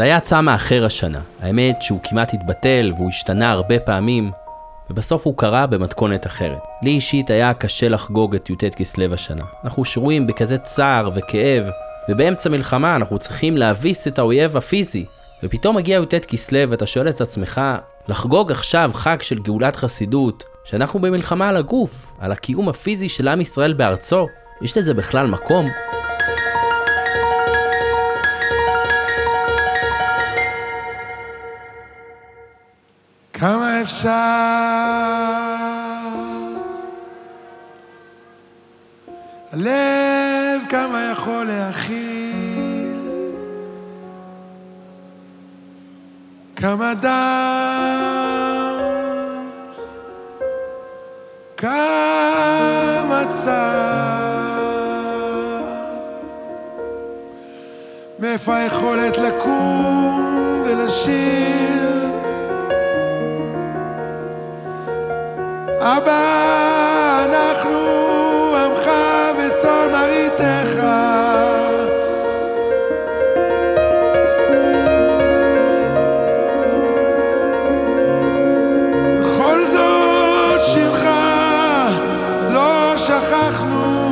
זה היה צמא אחר השנה. האמת שהוא כמעט התבטל והוא השתנה הרבה פעמים, ובסוף הוא קרה במתכונת אחרת. לי אישית היה קשה לחגוג את י"ט כסלו השנה. אנחנו שרויים בכזה צער וכאב, ובאמצע מלחמה אנחנו צריכים להביס את האויב הפיזי. ופתאום מגיע י"ט כסלו ואתה שואל את עצמך, לחגוג עכשיו חג של גאולת חסידות, שאנחנו במלחמה על הגוף, על הקיום הפיזי של עם ישראל בארצו, יש לזה בכלל מקום? כמה אפשר? הלב כמה יכול להכיל? כמה דם? כמה צער? מאיפה היכולת לקום ולשיר אבא, אנחנו עמך וצאן מרעיתך. בכל זאת שירך לא שכחנו.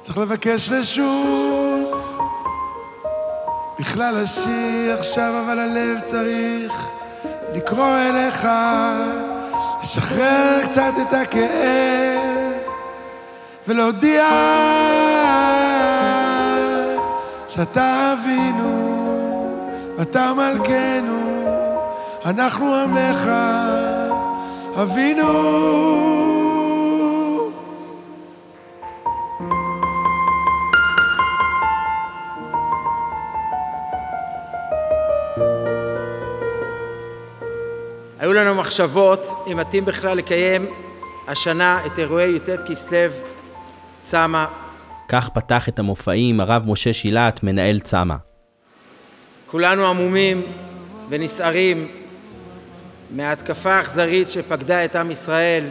צריך לבקש רשות. בכלל השיר עכשיו, אבל הלב צריך לקרוא אליך, לשחרר קצת את הכאב ולהודיע שאתה אבינו ואתה מלכנו, אנחנו עמך, אבינו. מחשבות אם מתאים בכלל לקיים השנה את אירועי י"ט כסלו צמא. כך פתח את המופעים הרב משה שילת, מנהל צמא. כולנו עמומים ונסערים מההתקפה האכזרית שפקדה את עם ישראל,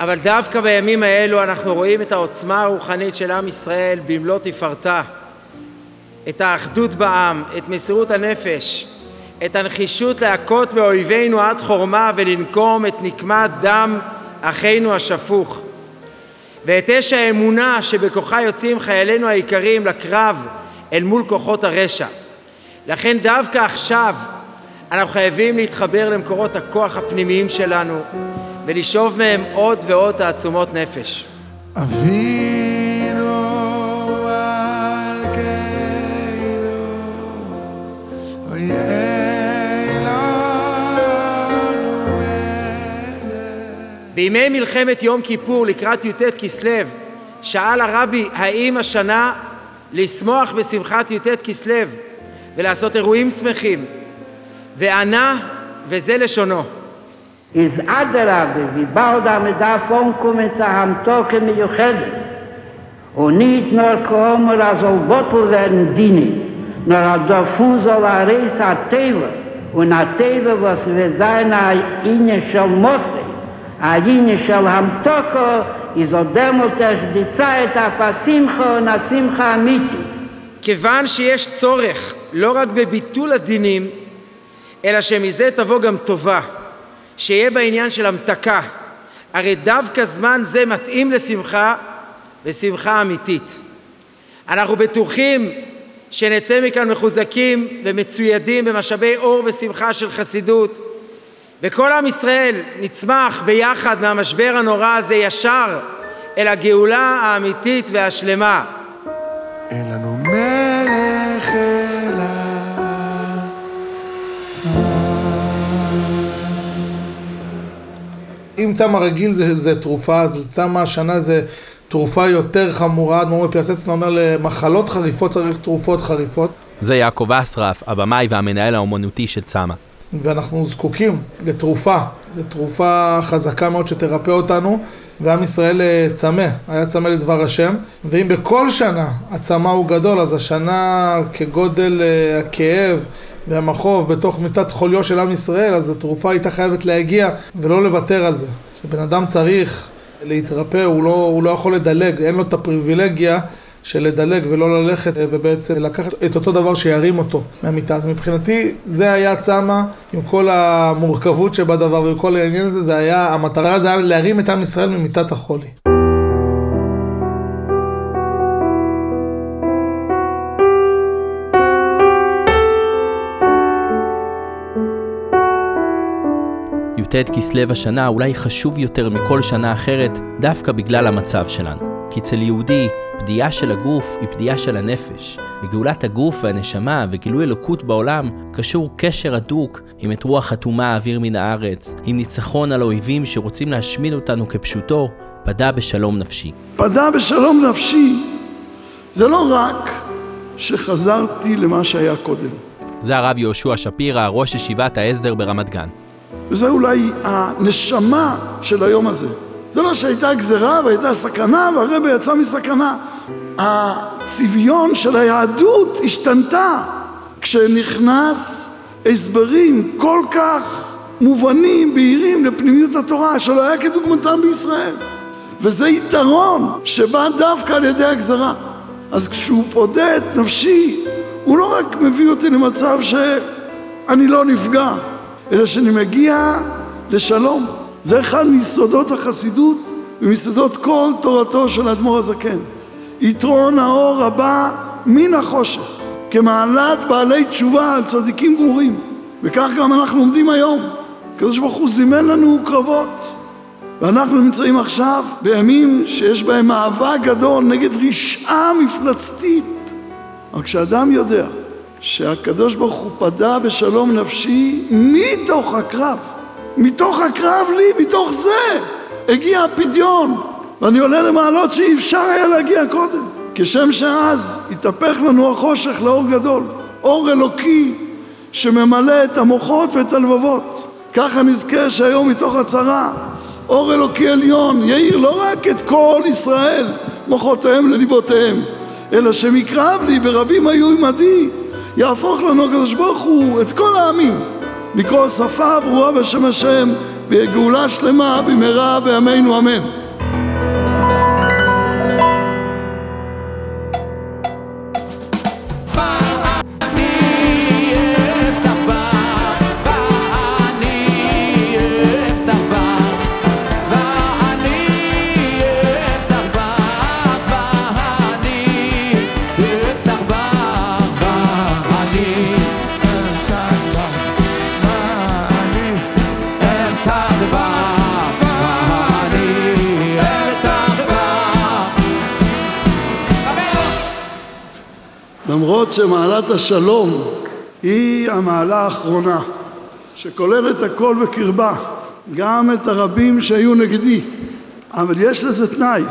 אבל דווקא בימים האלו אנחנו רואים את העוצמה הרוחנית של עם ישראל במלוא תפארתה, את האחדות בעם, את מסירות הנפש, את הנחישות להכות באויבינו עד חורמה ולנקום את נקמת דם אחינו השפוך, ואת אש האמונה שבכוחה יוצאים חיילינו היקרים לקרב אל מול כוחות הרשע. לכן דווקא עכשיו אנחנו חייבים להתחבר למקורות הכוח הפנימיים שלנו ולשאוב מהם עוד ועוד תעצומות נפש. אבינו בימי מלחמת יום כיפור, לקראת י"ט כסלו, שאל הרבי, האם השנה לשמוח בשמחת י"ט כסלו ולעשות אירועים שמחים? וענה, וזה לשונו. איז אדרה וביבר דה מדע פונקו מצהמתו כמיוחדת. אונית נור דיני. נור הדפוזו להריס הטבע ונטבע וסביזיין העניין של מוסר. O demot erst die Zeit a Pasimcha und a Simcha Amiti. כיוון שיש צורך לא רק בביטול הדינים, אלא שמזה תבוא גם טובה, שיהיה בעניין של המתקה. הרי דווקא זמן זה מתאים לשמחה, ושמחה אמיתית. אנחנו בטוחים שנצא מכאן מחוזקים ומצוידים במשאבי אור ושמחה של חסידות, וכל עם ישראל נצמח ביחד מהמשבר הנורא הזה ישר אל הגאולה האמיתית והשלמה. אין לנו מלך אלא אם צמא רגיל זה, זה תרופה, אז צמא השנה זה תרופה יותר חמורה. אדמו"ר מפיאסצנה אומר למחלות חריפות צריך תרופות חריפות. זה יעקב אסרף, הבמאי והמנהל האומנותי של צמא. ואנחנו זקוקים לתרופה, לתרופה חזקה מאוד שתרפא אותנו, ועם ישראל אה, צמא, היה צמא לדבר השם, ואם בכל שנה הצמא הוא גדול, אז השנה כגודל אה, הכאב והמכאוב בתוך מיטת חוליו של עם ישראל, אז התרופה הייתה חייבת להגיע ולא לוותר על זה. שבן אדם צריך להתרפא, הוא לא, הוא לא יכול לדלג, אין לו את הפריבילגיה של לדלג ולא ללכת אה, ובעצם לקחת את אותו דבר שירים אותו מהמיטה. אז מבחינתי זה היה צמא עם כל המורכבות שבדבר וכל העניין הזה, זה היה, המטרה זה היה להרים את עם ישראל ממיטת החולי. י"ט כסלו השנה אולי חשוב יותר מכל שנה אחרת, דווקא בגלל המצב שלנו. כי אצל יהודי, פדיעה של הגוף היא פדיעה של הנפש. בגאולת הגוף והנשמה וגילוי אלוקות בעולם קשור קשר הדוק עם את רוח הטומאה האוויר מן הארץ, עם ניצחון על אויבים שרוצים להשמיד אותנו כפשוטו, פדה בשלום נפשי. פדה בשלום נפשי זה לא רק שחזרתי למה שהיה קודם. זה הרב יהושע שפירא, ראש ישיבת ההסדר ברמת גן. וזה אולי הנשמה של היום הזה. זה לא שהייתה גזרה והייתה סכנה והרבה יצא מסכנה. הצביון של היהדות השתנתה כשנכנס הסברים כל כך מובנים, בהירים לפנימיות התורה שלא היה כדוגמתם בישראל. וזה יתרון שבא דווקא על ידי הגזרה. אז כשהוא פודה את נפשי, הוא לא רק מביא אותי למצב שאני לא נפגע, אלא שאני מגיע לשלום. זה אחד מיסודות החסידות ומיסודות כל תורתו של האדמו"ר הזקן. יתרון האור הבא מן החושך, כמעלת בעלי תשובה על צדיקים גמורים. וכך גם אנחנו עומדים היום. הקדוש ברוך הוא זימן לנו קרבות. ואנחנו נמצאים עכשיו בימים שיש בהם מאבק גדול נגד רשעה מפלצתית. רק כשאדם יודע שהקדוש ברוך הוא פדה בשלום נפשי מתוך הקרב. מתוך הקרב לי, מתוך זה, הגיע הפדיון. ואני עולה למעלות שאי אפשר היה להגיע קודם. כשם שאז התהפך לנו החושך לאור גדול. אור אלוקי שממלא את המוחות ואת הלבבות. ככה נזכה שהיום מתוך הצרה אור אלוקי עליון יאיר לא רק את כל ישראל, מוחותיהם לליבותיהם, אלא שמקרב לי ברבים היו עמדי יהפוך לנו הקדוש ברוך הוא את כל העמים לקרוא שפה ברורה בשם השם בגאולה שלמה במהרה בימינו אמן למרות שמעלת השלום היא המעלה האחרונה, שכוללת הכל בקרבה, גם את הרבים שהיו נגדי. אבל יש לזה תנאי,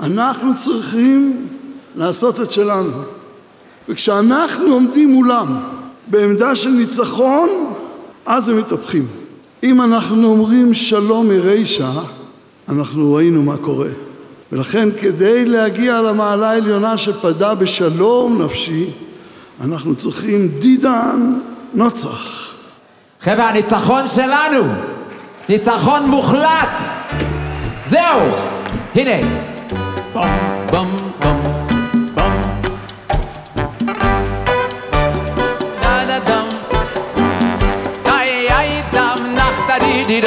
אנחנו צריכים לעשות את שלנו. וכשאנחנו עומדים מולם בעמדה של ניצחון, אז הם מתהפכים. אם אנחנו אומרים שלום מרישא, אנחנו ראינו מה קורה. ולכן כדי להגיע למעלה העליונה שפדה בשלום נפשי, אנחנו צריכים דידן נוצח. חבר'ה, הניצחון שלנו, ניצחון מוחלט. זהו, הנה. בום, בום, בום, בום. דה דה דם. איי איי דם נחתה די די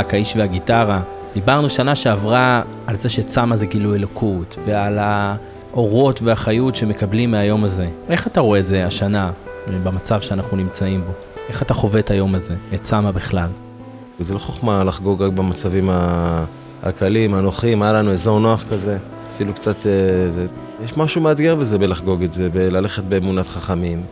יצחק, האיש והגיטרה. דיברנו שנה שעברה על זה שצמא זה גילוי אלוקות, ועל האורות והחיות שמקבלים מהיום הזה. איך אתה רואה את זה השנה, במצב שאנחנו נמצאים בו? איך אתה חווה את היום הזה, את צמא בכלל? זה לא חוכמה לחגוג רק במצבים הקלים, הנוחים, היה לנו אזור נוח כזה. אפילו קצת, אה, זה, יש משהו מאתגר בזה בלחגוג את זה, בללכת באמונת חכמים.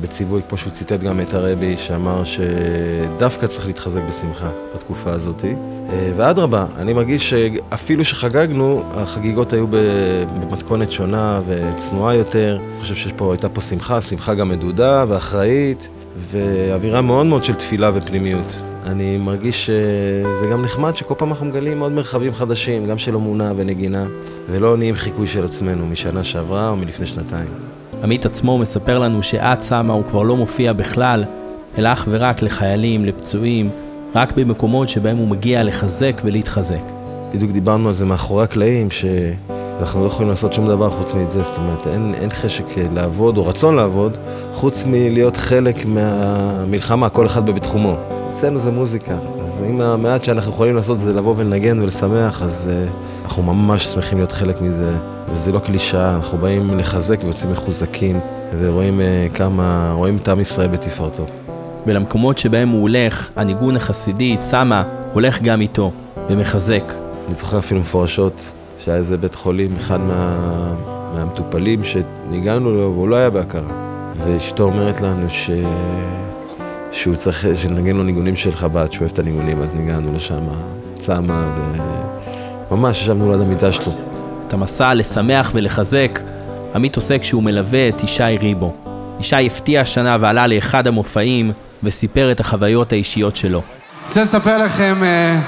בציווי, כמו שהוא ציטט גם את הרבי, שאמר שדווקא צריך להתחזק בשמחה בתקופה הזאת. אה, ואדרבה, אני מרגיש שאפילו שחגגנו, החגיגות היו במתכונת שונה וצנועה יותר. אני חושב שהייתה פה שמחה, שמחה גם מדודה ואחראית, ואווירה מאוד מאוד של תפילה ופנימיות. אני מרגיש שזה גם נחמד שכל פעם אנחנו מגלים עוד מרחבים חדשים, גם של אמונה ונגינה, ולא נהיים חיקוי של עצמנו משנה שעברה או מלפני שנתיים. עמית עצמו מספר לנו שעד סמה הוא כבר לא מופיע בכלל, אלא אך ורק לחיילים, לפצועים, רק במקומות שבהם הוא מגיע לחזק ולהתחזק. בדיוק דיברנו על זה מאחורי הקלעים, שאנחנו לא יכולים לעשות שום דבר חוץ מזה, זאת אומרת, אין, אין חשק לעבוד או רצון לעבוד, חוץ מלהיות חלק מהמלחמה, כל אחד בתחומו. אצלנו זה מוזיקה, אז אם המעט שאנחנו יכולים לעשות זה לבוא ולנגן ולשמח, אז uh, אנחנו ממש שמחים להיות חלק מזה. וזה לא קלישאה, אנחנו באים לחזק ויוצאים מחוזקים, ורואים uh, כמה, רואים את עם ישראל בתפארתו. ולמקומות שבהם הוא הולך, הניגון החסידי, צמא, הולך גם איתו, ומחזק. אני זוכר אפילו מפורשות שהיה איזה בית חולים, אחד מה, מהמטופלים שניגענו לו והוא לא היה בהכרה. ואשתו אומרת לנו ש... שהוא צריך, שנגן לו ניגונים של חב"ד, שהוא אוהב את הניגונים, אז ניגענו לשם, צמא, וממש ישבנו ליד המיטה שלו. את המסע לשמח ולחזק, עמית עושה כשהוא מלווה את ישי ריבו. ישי הפתיע השנה ועלה לאחד המופעים וסיפר את החוויות האישיות שלו. אני רוצה לספר לכם אה,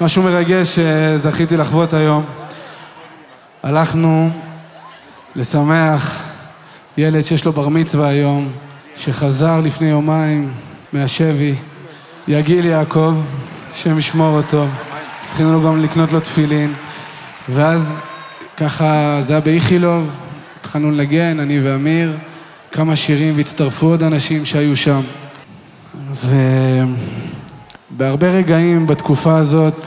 משהו מרגש שזכיתי לחוות היום. הלכנו לשמח ילד שיש לו בר מצווה היום, שחזר לפני יומיים מהשבי, יגיל יעקב, השם ישמור אותו. התחילו לו גם לקנות לו תפילין, ואז ככה זה היה באיכילוב, התחלנו לנגן, אני ואמיר, כמה שירים והצטרפו עוד אנשים שהיו שם. ובהרבה רגעים בתקופה הזאת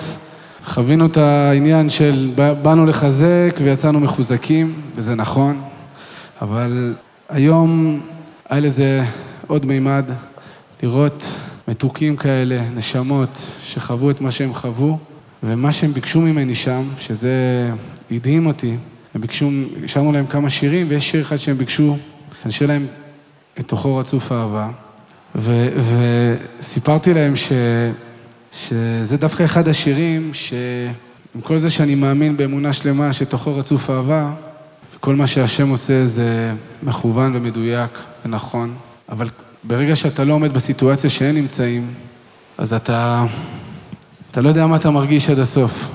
חווינו את העניין של באנו לחזק ויצאנו מחוזקים, וזה נכון, אבל היום היה לזה עוד מימד, לראות מתוקים כאלה, נשמות, שחוו את מה שהם חוו, ומה שהם ביקשו ממני שם, שזה הדהים אותי, הם ביקשו, השארנו להם כמה שירים, ויש שיר אחד שהם ביקשו, שאני אשאיר להם את תוכו רצוף אהבה. ו, וסיפרתי להם ש, שזה דווקא אחד השירים, שעם כל זה שאני מאמין באמונה שלמה שתוכו רצוף אהבה, וכל מה שהשם עושה זה מכוון ומדויק ונכון, אבל ברגע שאתה לא עומד בסיטואציה שהם נמצאים, אז אתה, אתה לא יודע מה אתה מרגיש עד הסוף.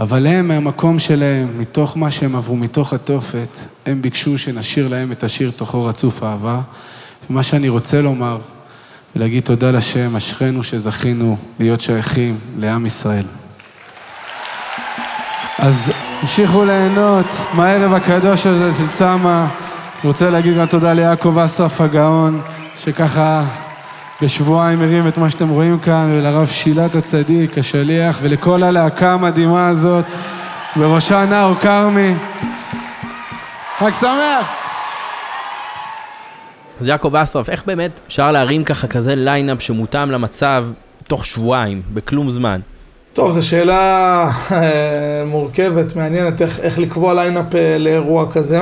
אבל הם, מהמקום שלהם, מתוך מה שהם עברו, מתוך התופת, הם ביקשו שנשאיר להם את השיר תוכו רצוף אהבה. ומה שאני רוצה לומר, ולהגיד תודה לשם, אשרינו שזכינו להיות שייכים לעם ישראל. אז המשיכו ליהנות מהערב הקדוש הזה של צמא. אני רוצה להגיד גם תודה ליעקב אסרף הגאון, שככה בשבועיים הרים את מה שאתם רואים כאן, ולרב שילת הצדיק, השליח, ולכל הלהקה המדהימה הזאת, בראשה נאור כרמי. חג שמח! אז יעקב אסרף, איך באמת אפשר להרים ככה כזה ליינאפ שמותאם למצב תוך שבועיים, בכלום זמן? טוב, זו שאלה אה, מורכבת, מעניינת איך, איך לקבוע ליינאפ אה, לאירוע כזה.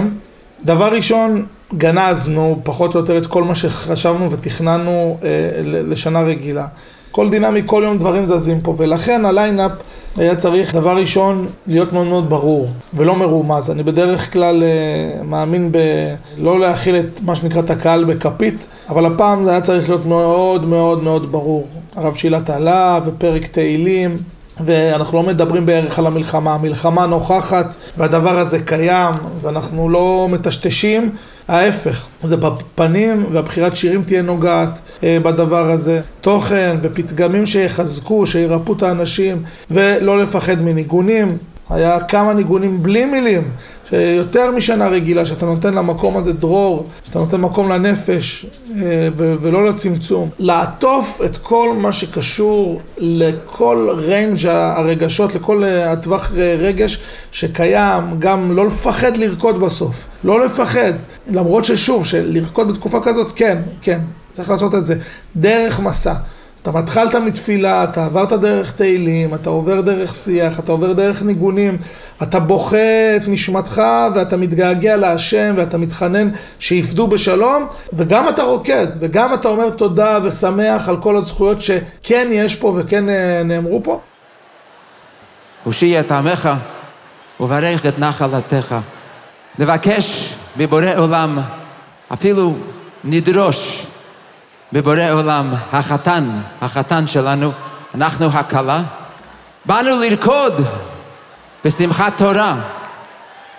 דבר ראשון, גנזנו פחות או יותר את כל מה שחשבנו ותכננו אה, לשנה רגילה. כל דינמי, כל יום דברים זזים פה, ולכן הליינאפ היה צריך, דבר ראשון, להיות מאוד מאוד ברור ולא מרומז. אני בדרך כלל אה, מאמין בלא להכיל את מה שנקרא את הקהל בכפית, אבל הפעם זה היה צריך להיות מאוד מאוד מאוד ברור. הרב שילת עלה ופרק תהילים. ואנחנו לא מדברים בערך על המלחמה, המלחמה נוכחת והדבר הזה קיים ואנחנו לא מטשטשים, ההפך, זה בפנים והבחירת שירים תהיה נוגעת אה, בדבר הזה, תוכן ופתגמים שיחזקו, שירפאו את האנשים ולא לפחד מניגונים. היה כמה ניגונים בלי מילים, שיותר משנה רגילה, שאתה נותן למקום הזה דרור, שאתה נותן מקום לנפש אה, ולא לצמצום. לעטוף את כל מה שקשור לכל ריינג' הרגשות, לכל אה, הטווח אה, רגש שקיים, גם לא לפחד לרקוד בסוף, לא לפחד, למרות ששוב, שלרקוד בתקופה כזאת, כן, כן, צריך לעשות את זה, דרך מסע. אתה התחלת מתפילה, אתה עברת דרך תהילים, אתה עובר דרך שיח, אתה עובר דרך ניגונים, אתה בוכה את נשמתך ואתה מתגעגע להשם ואתה מתחנן שיפדו בשלום וגם אתה רוקד וגם אתה אומר תודה ושמח על כל הזכויות שכן יש פה וכן אה, נאמרו פה. הושיע את עמך וברך את נחלתך. נבקש בבורא עולם, אפילו נדרוש בבורא עולם, החתן, החתן שלנו, אנחנו הכלה, באנו לרקוד בשמחת תורה.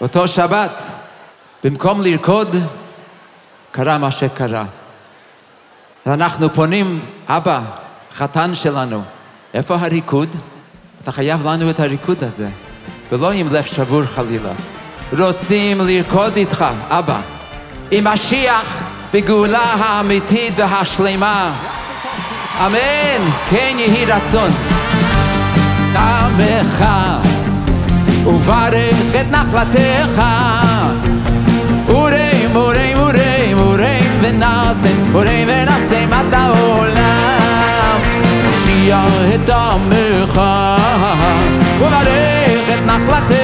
אותו שבת, במקום לרקוד, קרה מה שקרה. אנחנו פונים, אבא, חתן שלנו, איפה הריקוד? אתה חייב לנו את הריקוד הזה, ולא עם לב שבור חלילה. רוצים לרקוד איתך, אבא. עם משיח בגאולה האמיתית והשלמה. אמן, כן יהי רצון. תמך וברך את נחלתך. אורים, אורים, אורים, אורים ונשם, אורים ונשם עד העולם. הושיע את עמך וברך את נחלתך.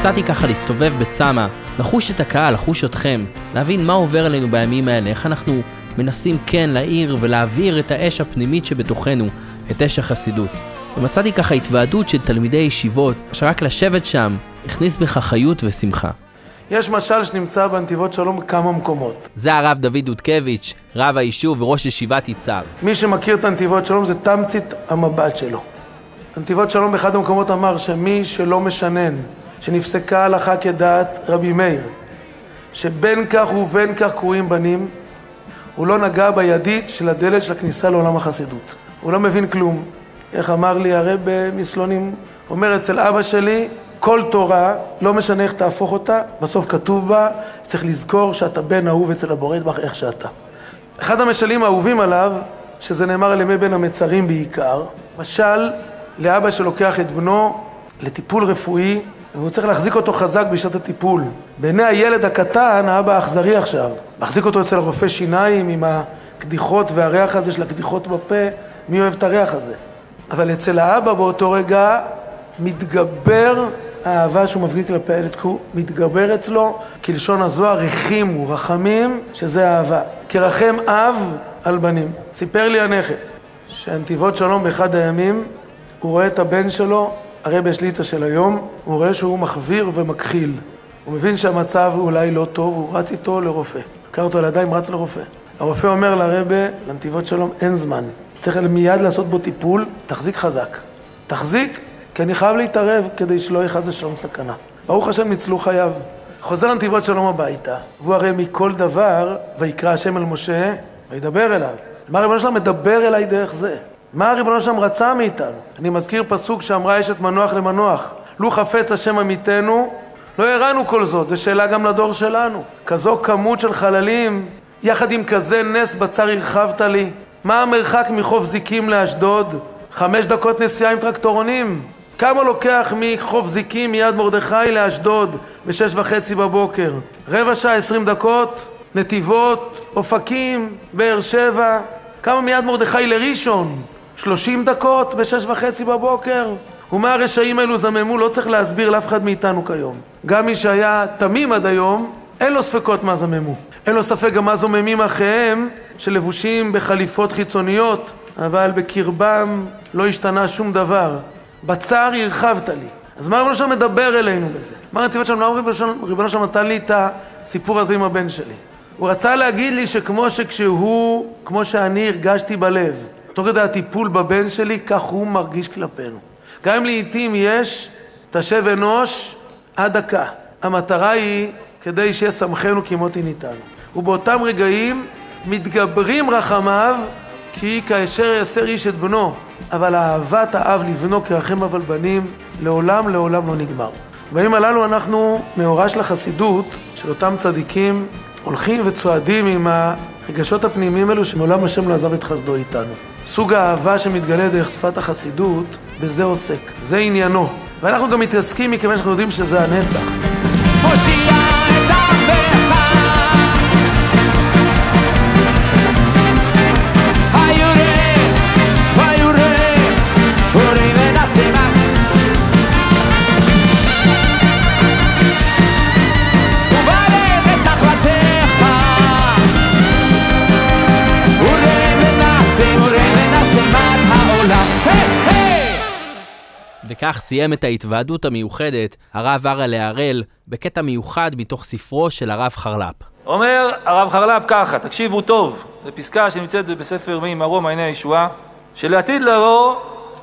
יצאתי ככה להסתובב בצמא, לחוש את הקהל, לחוש אתכם, להבין מה עובר עלינו בימים האלה, איך אנחנו מנסים כן להאיר ולהעביר את האש הפנימית שבתוכנו, את אש החסידות. ומצאתי ככה התוועדות של תלמידי ישיבות, שרק לשבת שם הכניס בך חיות ושמחה. יש משל שנמצא בנתיבות שלום בכמה מקומות. זה הרב דוד דודקביץ', רב היישוב וראש ישיבת יצהר. מי שמכיר את הנתיבות שלום זה תמצית המבט שלו. הנתיבות שלום באחד המקומות אמר שמי שלא משנן, שנפסקה הלכה כדעת רבי מאיר, שבין כך ובין כך קרויים בנים, הוא לא נגע בידית של הדלת של הכניסה לעולם החסידות. הוא לא מבין כלום. איך אמר לי הרב מסלונים, אומר אצל אבא שלי, כל תורה, לא משנה איך תהפוך אותה, בסוף כתוב בה, צריך לזכור שאתה בן אהוב אצל הבורא יתברך איך שאתה. אחד המשלים האהובים עליו, שזה נאמר על ימי בין המצרים בעיקר, משל לאבא שלוקח את בנו לטיפול רפואי, והוא צריך להחזיק אותו חזק בשעת הטיפול. בעיני הילד הקטן, האבא האכזרי עכשיו, מחזיק אותו אצל הרופא שיניים עם הקדיחות והריח הזה של הקדיחות בפה, מי אוהב את הריח הזה? אבל אצל האבא באותו רגע מתגבר האהבה שהוא מפגין כלפי הילד, כי הוא מתגבר אצלו, כלשון הזוהר, רחימו, רחמים, שזה אהבה. כרחם אב על בנים. סיפר לי הנכד, שהנתיבות שלום באחד הימים, הוא רואה את הבן שלו, הרבי השליטה של היום, הוא רואה שהוא מחוויר ומכחיל. הוא מבין שהמצב אולי לא טוב, הוא רץ איתו לרופא. לקח אותו לידיים, רץ לרופא. הרופא אומר לרבי, לנתיבות שלום, אין זמן. צריך מיד לעשות בו טיפול, תחזיק חזק. תחזיק, כי אני חייב להתערב כדי שלא יהיה חס ושלום סכנה. ברוך השם ניצלו חייו. חוזר לנתיבות שלום הביתה, והוא הרי מכל דבר, ויקרא השם אל משה, וידבר אליו. מה ריבונו שלם מדבר אליי דרך זה? מה ריבונו שלם רצה מאיתנו? אני מזכיר פסוק שאמרה אשת מנוח למנוח, לו חפץ השם עמיתנו, לא הראינו כל זאת, זו שאלה גם לדור שלנו. כזו כמות של חללים, יחד עם כזה נס בצר הרחבת לי. מה המרחק מחוף זיקים לאשדוד? חמש דקות נסיעה עם טרקטורונים. כמה לוקח מחוף זיקים מיד מרדכי לאשדוד בשש וחצי בבוקר? רבע שעה, עשרים דקות, נתיבות, אופקים, באר שבע. כמה מיד מרדכי לראשון? שלושים דקות בשש וחצי בבוקר. ומה הרשעים האלו זממו? לא צריך להסביר לאף אחד מאיתנו כיום. גם מי שהיה תמים עד היום, אין לו ספקות מה זממו. אין לו ספק גם מה זוממים אחיהם שלבושים בחליפות חיצוניות, אבל בקרבם לא השתנה שום דבר. בצער הרחבת לי. אז מה ריבונו שלום מדבר אלינו בזה? מה הנתיבות שלנו? למה ריבונו שלום נתן לי את הסיפור הזה עם הבן שלי? הוא רצה להגיד לי שכמו שכשהוא, כמו שאני הרגשתי בלב, תוך כדי הטיפול בבן שלי, כך הוא מרגיש כלפינו. גם אם לעיתים יש תשב אנוש עד דקה. המטרה היא כדי שישמחנו כמותי ניתנו. ובאותם רגעים מתגברים רחמיו, כי כאשר יסר איש את בנו. אבל אהבת האב לבנו כרחם אבל בנים, לעולם לעולם לא נגמר. בימים הללו אנחנו, מאורע של החסידות, של אותם צדיקים, הולכים וצועדים עם הרגשות הפנימיים האלו שמעולם השם לא עזב את חסדו איתנו. סוג האהבה שמתגלה דרך שפת החסידות, בזה עוסק, זה עניינו. ואנחנו גם מתעסקים מכיוון שאנחנו יודעים שזה הנצח. וכך סיים את ההתוועדות המיוחדת הרב ארלה הראל בקטע מיוחד מתוך ספרו של הרב חרל"פ. אומר הרב חרל"פ ככה, תקשיבו טוב, זו פסקה שנמצאת בספר מי מרום מעייני הישועה, שלעתיד לבוא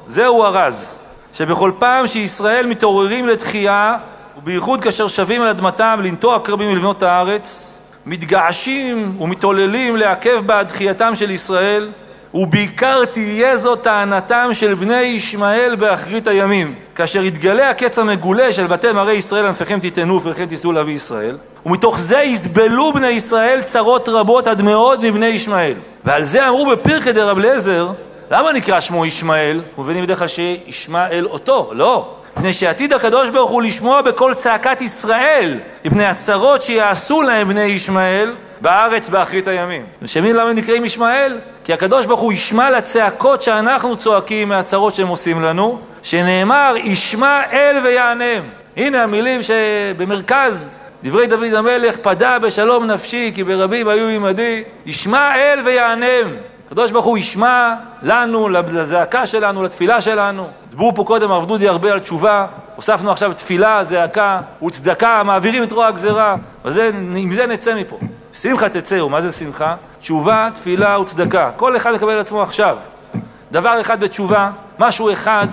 זהו הרז, שבכל פעם שישראל מתעוררים לתחייה, ובייחוד כאשר שבים על אדמתם לנטוע כרבים ולבנות הארץ, מתגעשים ומתעוללים לעכב בעד תחייתם של ישראל, ובעיקר תהיה זו טענתם של בני ישמעאל באחרית הימים. כאשר יתגלה הקץ המגולה של בתי מראה ישראל ענפיכם תיתנו ופריכם תישאו לאבי ישראל, ומתוך זה יסבלו בני ישראל צרות רבות עד מאוד מבני ישמעאל. ועל זה אמרו בפרקא דרב אליעזר, למה נקרא שמו ישמעאל? מבינים בדרך כלל שישמעאל אותו, לא. מפני שעתיד הקדוש ברוך הוא לשמוע בקול צעקת ישראל, מפני הצרות שיעשו להם בני ישמעאל בארץ באחרית הימים. ושמין למה נקראים ישמעאל? כי הקדוש ברוך הוא ישמע לצעקות שאנחנו צועקים מהצרות שהם עושים לנו, שנאמר ישמע אל ויענם. הנה המילים שבמרכז דברי דוד המלך, פדה בשלום נפשי כי ברבים היו עמדי, ישמע אל ויענם. הקדוש ברוך הוא ישמע לנו, לזעקה שלנו, לתפילה שלנו. דיברו פה קודם הרב דודי הרבה על תשובה, הוספנו עכשיו תפילה, זעקה וצדקה, מעבירים את רוע הגזירה, ועם זה נצא מפה. שמחה תצאו, מה זה שמחה? תשובה, תפילה וצדקה. כל אחד יקבל על עצמו עכשיו. דבר אחד בתשובה, משהו אחד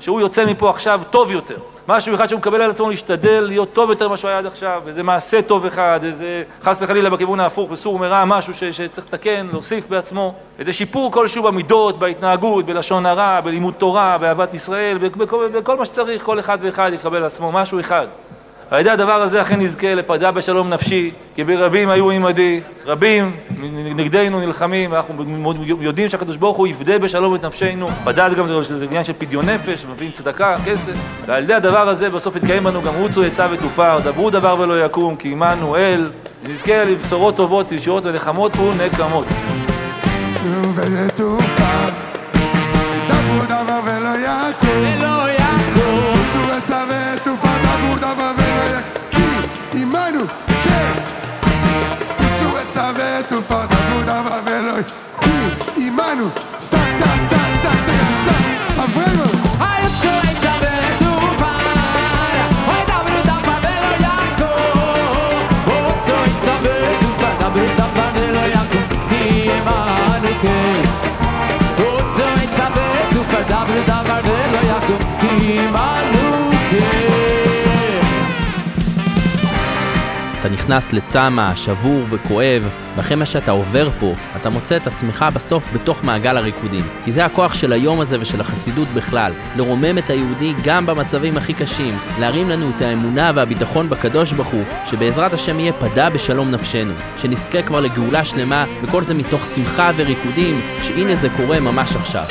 שהוא יוצא מפה עכשיו טוב יותר. משהו אחד שהוא מקבל על עצמו להשתדל להיות טוב יותר ממה שהוא היה עד עכשיו, איזה מעשה טוב אחד, איזה חס וחלילה בכיוון ההפוך, בסור מרע, משהו ש, שצריך לתקן, להוסיף בעצמו, איזה שיפור כלשהו במידות, בהתנהגות, בלשון הרע, בלימוד תורה, באהבת ישראל, בכל, בכל מה שצריך, כל אחד ואחד יקבל על עצמו משהו אחד. על ידי הדבר הזה אכן נזכה לפדה בשלום נפשי, כי ברבים היו עמדי, רבים נגדנו נלחמים, ואנחנו יודעים שהקדוש ברוך הוא יפדה בשלום את נפשנו, זה גם זה עניין של פדיון נפש, מביאים צדקה, כסף, ועל ידי הדבר הזה בסוף יתקיים בנו גם רוצו עצה ותופר, דברו דבר ולא יקום, כי עמנו אל, נזכה לבשורות טובות, ישועות ונחמות ונקמות. ותופר, דברו דבר ולא יקום, ולא יקום, נכנס לצמא, שבור וכואב, ואחרי מה שאתה עובר פה, אתה מוצא את עצמך בסוף בתוך מעגל הריקודים. כי זה הכוח של היום הזה ושל החסידות בכלל, לרומם את היהודי גם במצבים הכי קשים, להרים לנו את האמונה והביטחון בקדוש ברוך הוא, שבעזרת השם יהיה פדה בשלום נפשנו, שנזכה כבר לגאולה שלמה, וכל זה מתוך שמחה וריקודים, שהנה זה קורה ממש עכשיו.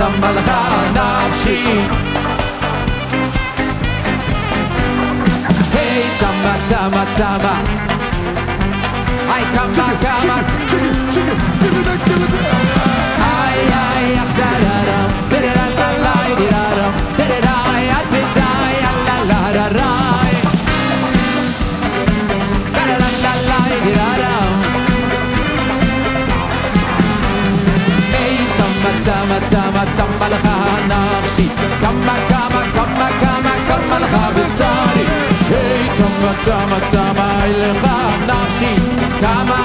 sambalata nafsi Hey, samba, samba, samba I come back, come back נפשי כמה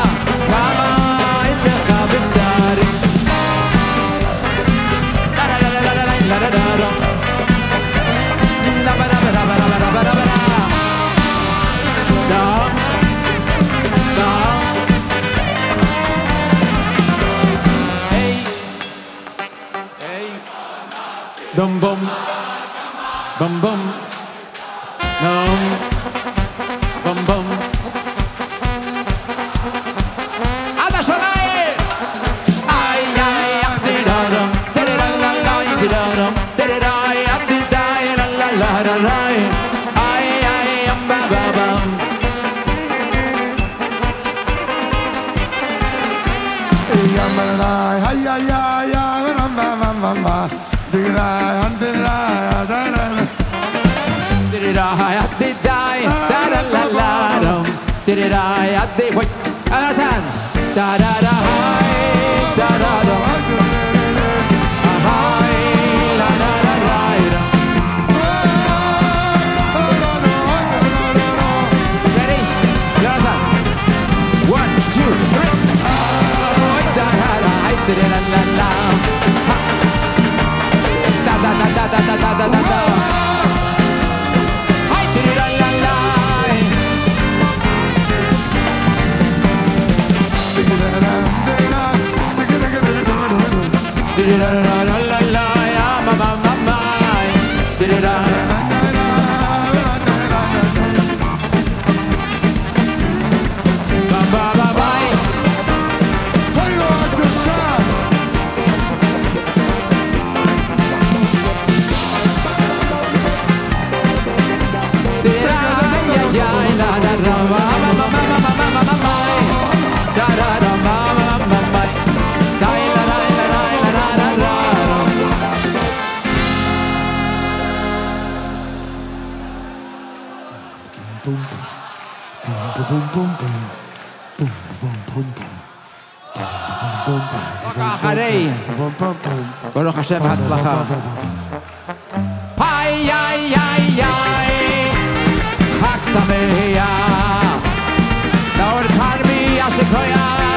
راي عدي وي انا تان دا دا Ready? You're One, two, three. Da da da, da da da da da da da da da da da da da da da אחרי. ברוך השם בהצלחה. היי היי היי היי חג שמח. נאור כרמי אשכויה